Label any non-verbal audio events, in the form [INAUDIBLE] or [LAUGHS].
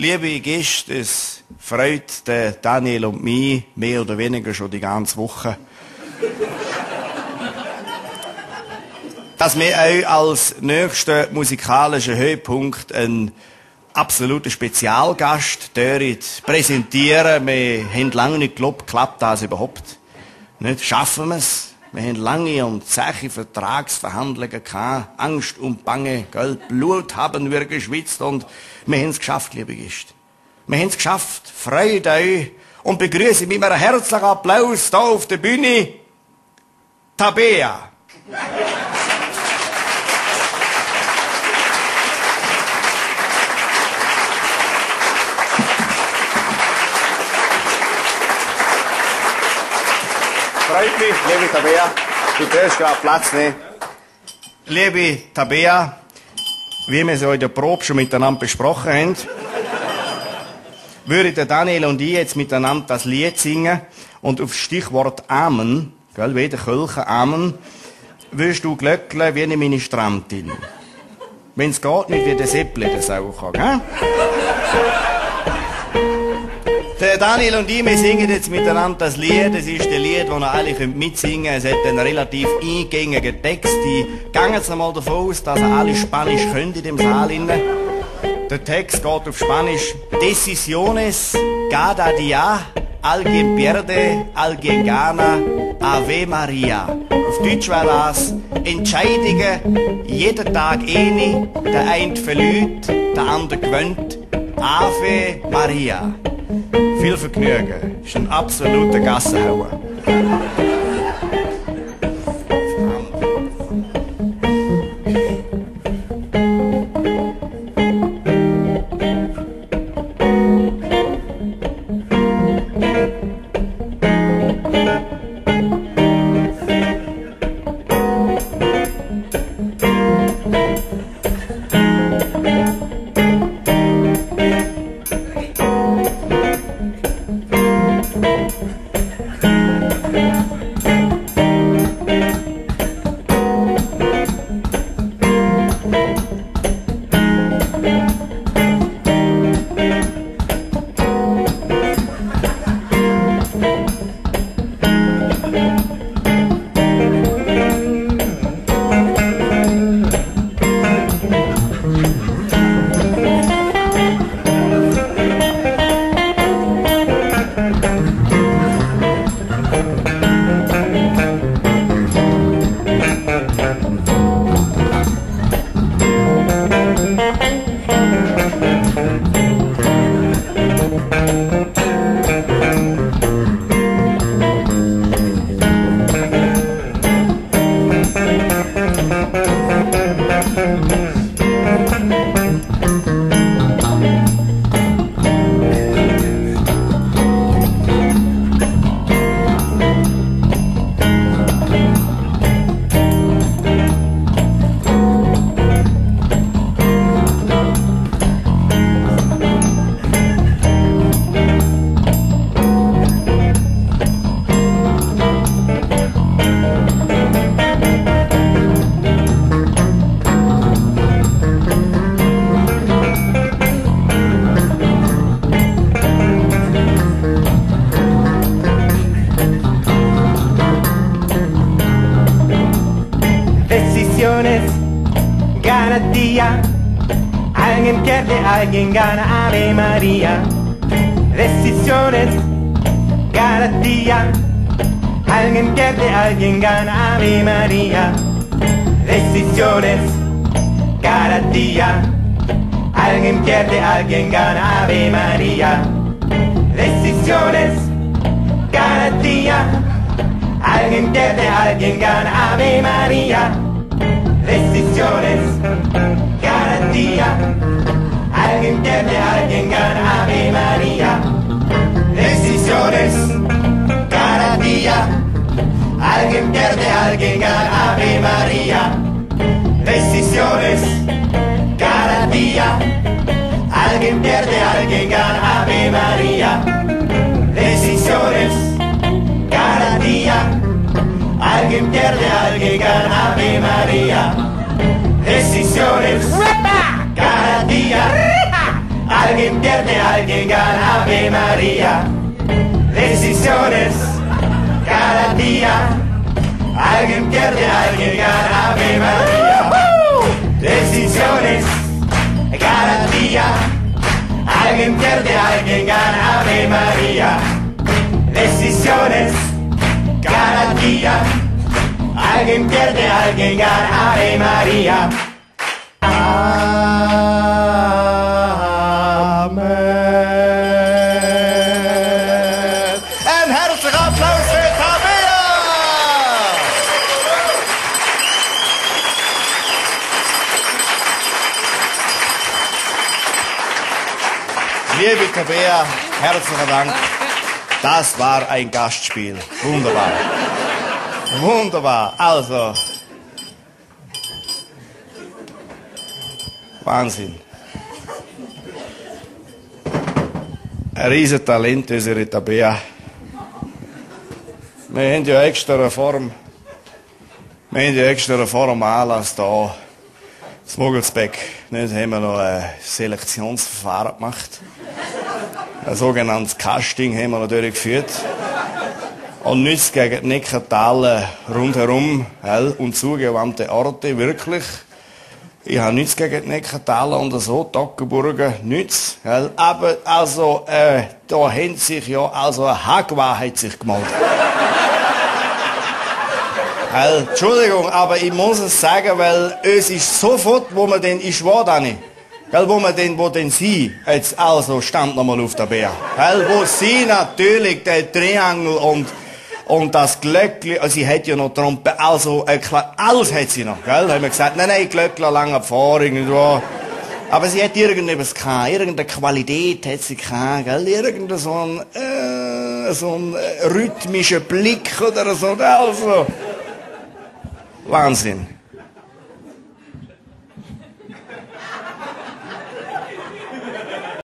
Liebe Gäste, es freut Daniel und mich mehr oder weniger schon die ganze Woche, dass wir euch als nächsten musikalischen Höhepunkt einen absoluten Spezialgast präsentieren. Wir haben lange nicht geglaubt, klappt das überhaupt. Nicht schaffen wir es. Wir haben lange und zähe Vertragsverhandlungen gehabt. Angst und Bange, Geld, Blut haben wir geschwitzt und wir haben es geschafft, liebe Gäste. Wir haben es geschafft. Freut euch und begrüße mit einem herzlichen Applaus hier auf der Bühne Tabea. Liebe Tabea. Du darfst gerade Platz nehmen. Liebe Tabea, wie wir es in der Probe schon miteinander besprochen haben, würden der Daniel und ich jetzt miteinander das Lied singen und auf Stichwort Amen, gell, wie der Kölcher Amen, wirst du glöckeln wie eine Ministrantin. Wenn es geht, nicht wie der Seppel das auch kann, der Daniel und ich, wir singen jetzt miteinander das Lied. Das ist das Lied, das ihr alle mitsingen könnt. Es hat einen relativ eingängigen Text. Ich gehe jetzt einmal davon aus, dass ihr alle Spanisch könnt in dem Saal. Der Text geht auf Spanisch. Decisiones cada día, alguien pierde, alguien gana, Ave Maria. Auf Deutsch wäre das Entscheidungen, jeden Tag eine, der eine verliert, der andere gewinnt. Ave Maria. Viel Vergnügen. Ist ein absoluter Gassenhauer. [LAUGHS] Mm-hmm. Alguien gana Ave María. Decisiones cada día. Alguien pierde, alguien gana Ave María. Decisiones cada día. Alguien pierde, alguien gana Ave María. Decisiones cada día. Alguien pierde, alguien gana Ave María. Decisiones cada día. Alguien pierde, alguien gana, Ave María. Decisiones cada día. Alguien pierde, alguien gana, Ave María. Decisiones cada día. Alguien pierde, alguien gana, Ave María. Alguien pierde, alguien gana, Ave María. Decisiones cada día. alguien pierde, alguien gana, Ave María. Decisiones cada día, alguien pierde, alguien gana, Ave María. Decisiones cada día, alguien pierde, alguien gana, Ave María. Decisiones cada día, alguien pierde, alguien gana, Ave María. Amen. Ein herzlicher Applaus für Tabea! Liebe Tabea, herzlichen Dank. Das war ein Gastspiel. Wunderbar. Wunderbar. Also. Wahnsinn. Ein riesen Talent, unsere Tabea. Wir haben ja extra eine Form. Wir haben ja extra eine Form Anlass da. Das Mogelsbeck. Nicht, haben wir noch ein Selektionsverfahren gemacht. Ein sogenanntes Casting haben wir natürlich geführt. Und nichts gegen die Neckartale rundherum, hell, und zugewandte Orte, wirklich. Ich habe nichts gegen die Neckartaler und so, Toggenburgen, nichts. Gell? Aber, also, äh, da haben sich ja, also, eine Hagwa hat sich gemeldet. Gell? [LAUGHS] Entschuldigung, aber ich muss es sagen, weil es ist sofort, wo man den, ich war da nicht. Gell, wo man den, wo denn sie, jetzt also stand nochmal auf der Bär. Gell, wo sie natürlich der Triangel und, und das Glöckli, also sie hat ja noch Trompe, also, äh, alles hat sie noch, gell, da haben wir gesagt, nein, nein, Glöckler lange vor, irgendwo. Aber sie hat irgendetwas gehabt, irgendeine Qualität hat sie gehabt, gell, irgendein so ein, äh, so ein äh, rhythmischer Blick oder so, also. Wahnsinn.